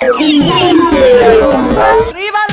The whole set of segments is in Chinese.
你把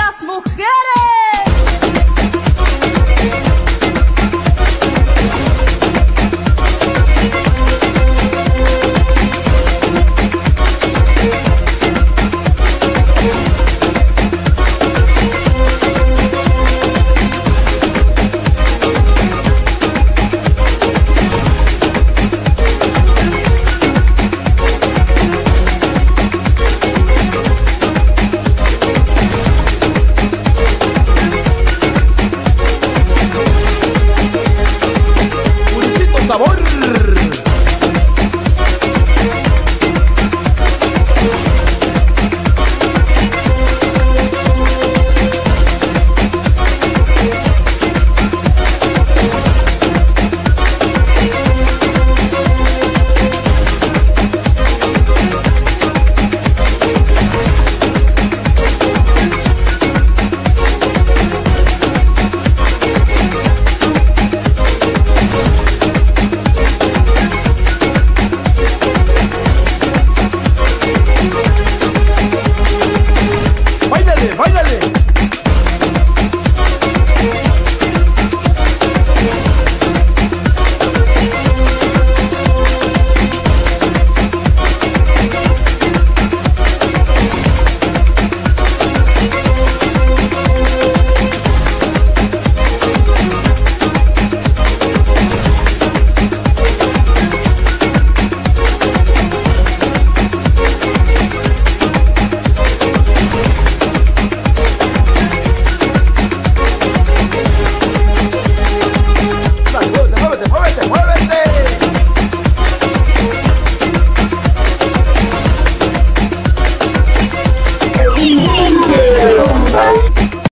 Finally.